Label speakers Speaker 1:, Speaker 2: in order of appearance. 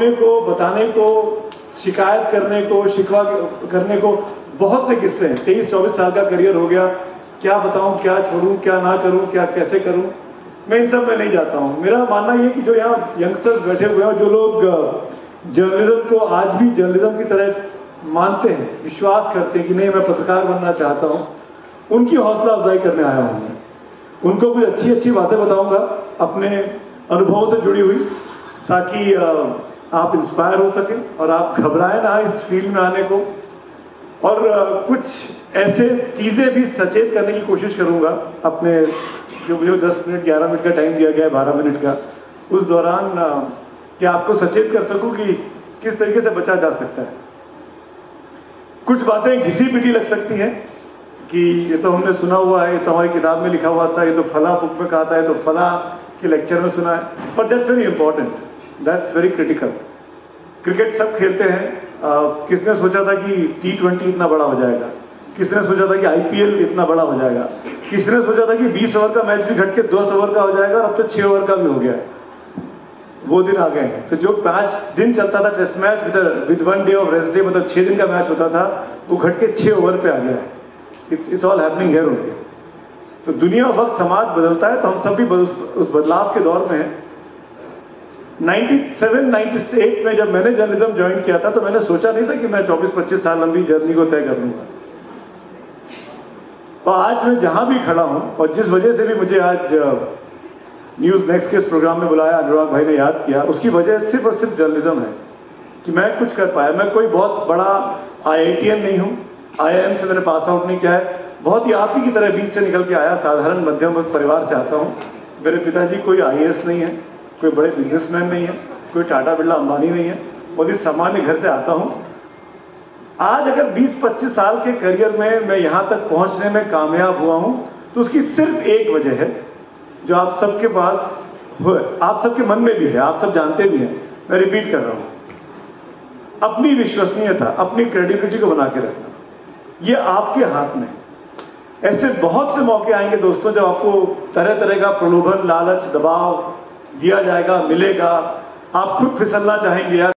Speaker 1: को, बताने को, शिकायत करने को, शिकवा करने को बहुत से किस्से हैं। तेईस, चौबीस साल का करियर हो गया। क्या बताऊँ, क्या छोड़ूं, क्या ना करूँ, क्या कैसे करूँ? मैं इन सब में नहीं जाता हूँ। मेरा मानना ये कि जो यहाँ यंगस्टर्स बैठे हुए हैं जो लोग जर्नलिज्म को आज भी जर्नलिज्म की तरह मानते हैं, विश्वास करते हैं कि नहीं, मैं पत्रकार बनना चाहता हूँ, उनकी हौसला अफजाई करने आया हूँ मैं। उनको कुछ अच्छी अच्छी बातें बताऊँगा, अपने अनुभवों से जुड़ी हुई, ताकि आप इंस्पायर हो सके और आप घबराए ना इस फ़ील्ड में आने को। और कुछ ऐसे चीज़ें भी सचेत करने की कोशिश करूँगा। अपने जो मुझे 10 मिनट 11 मिनट का टाइम दिया गया है 12 मिनट का। उस दौरान अ, कि आपको सचेत कर सकूँ कि किस तरीके से बचा जा सकता है? कुछ बातें घिसी पिटी लग सकती हैं कि ये तो हमने सुना हुआ है ये तो हमारी किताब में लिखा हुआ था ये तो फला बुक में कहा था ये तो फला के लेक्चर में सुना है। But that's very important that's very critical cricket सब खेलते हैं। अ, किसने सोचा था कि टी ट्वेंटी इतना बड़ा हो जाएगा? किसने सोचा था कि आईपीएल इतना बड़ा हो जाएगा? किसने सोचा था कि 20 ओवर का मैच भी घट के 10 ओवर का हो जाएगा और अब तो 6 ओवर का भी हो गया वो दिन आ गए हैं। तो जो पाँच दिन चलता था test match with with one day of rest day मतलब छह दिन का मैच होता था वो घट के छह ओवर पे आ गया it's it's all happening here only तो दुनिया वक्त समाज बदलता है तो हम सब भी उस, उस बदलाव के दौर में हैं। 97 98 में जब मैंने जर्नलिज्म ज्वाइन किया था तो मैंने सोचा नहीं था कि मैं 24-25 साल लंबी जर्नी को तय कर लूँगा। और आज मैं जहाँ भी खड़ा हूँ, और जिस वजह से भी मुझे आज न्यूज़ नेक्स्ट के इस प्रोग्राम में बुलाया, अनुराग भाई ने याद किया, उसकी वजह सिर्फ़ और सिर्फ़ जर्नलिज्म है, कि मैं कुछ कर पाया। मैं कोई बहुत बड़ा आईआईटीएन नहीं हूँ। आईआईएम से मैंने पास आउट नहीं किया है। बहुत ही आप ही की तरह बीच से निकल के आया, साधारण मध्यम परिवार से आता हूँ। मेरे पिताजी कोई आईएएस नहीं है। कोई बड़े बिजनेसमैन नहीं है, कोई टाटा बिरला अंबानी नहीं है। बहुत ही सामान्य घर से आता हूँ। आज अगर 20-25 साल के करियर में मैं यहाँ तक पहुँचने में कामयाब हुआ हूँ तो उसकी सिर्फ़ एक वजह है, जो आप सबके पास आप सबके मन में भी है, आप सब जानते भी हैं। मैं रिपीट कर रहा हूँ। अपनी विश्वसनीयता, अपनी क्रेडिबिलिटी को बना के रखना। ये आपके हाथ में ऐसे बहुत से मौके आएँगे दोस्तों, जब आपको तरह तरह का प्रलोभन, लालच, दबाव दिया जाएगा मिलेगा। आप खुद फिसलना चाहेंगे यार